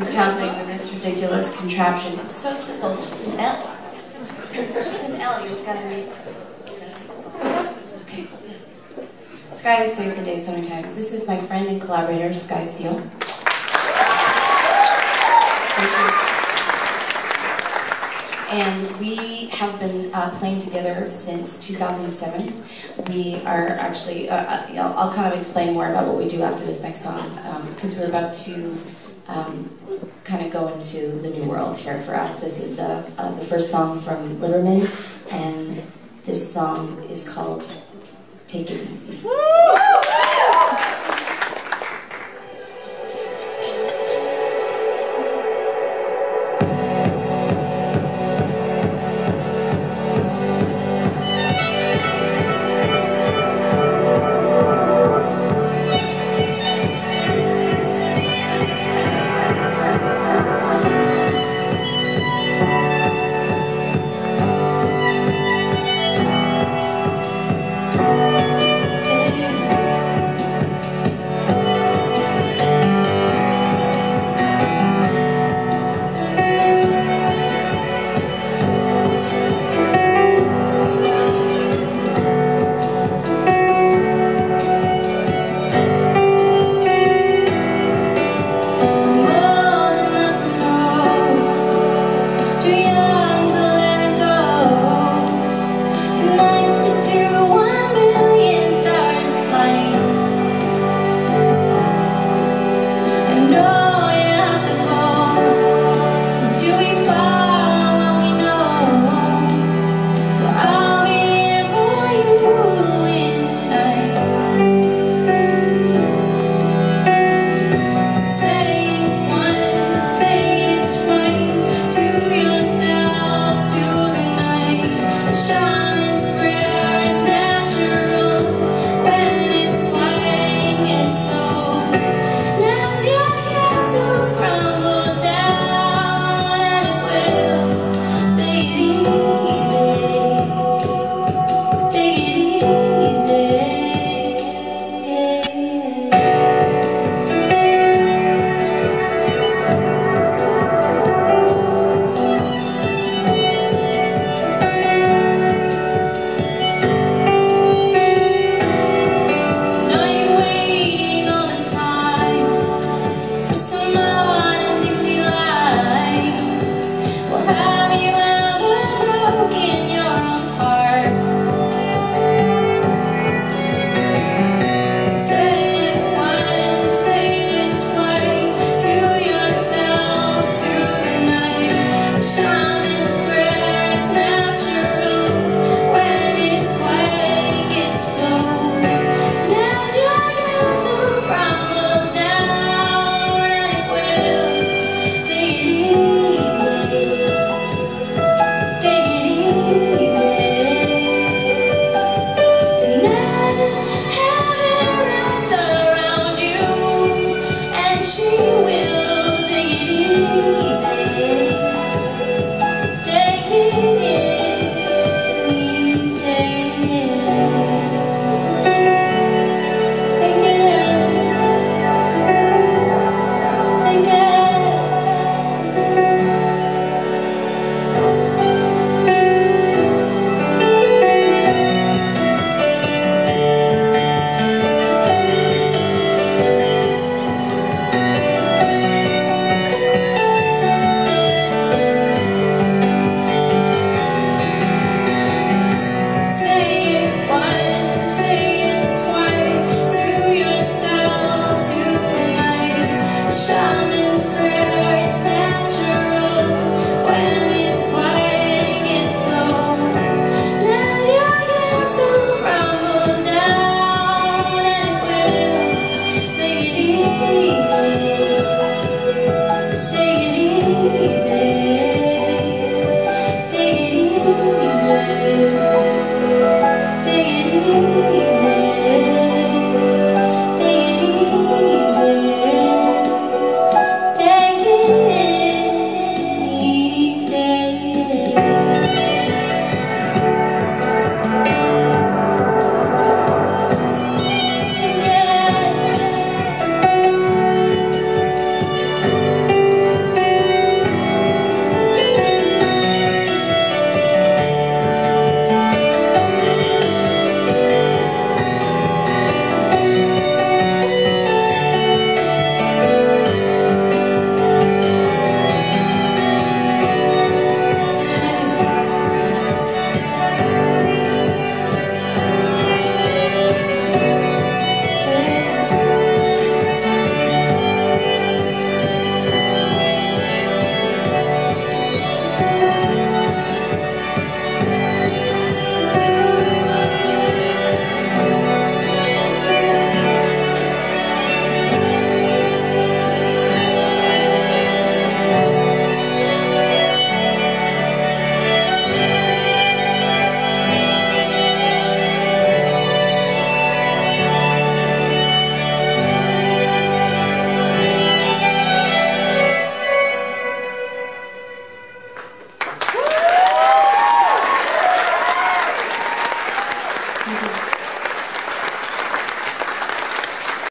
Who's helping with this ridiculous contraption? It's so simple. It's just an L. It's just an L. You just gotta read. Okay. Skye has saved the day so many times. This is my friend and collaborator, Skye Steele. And we have been uh, playing together since 2007. We are actually, uh, uh I'll, I'll, kind of explain more about what we do after this next song, because um, we're about to um, kind of go into the new world here for us. This is uh, uh, the first song from Liberman, and this song is called Take It Easy. Easy.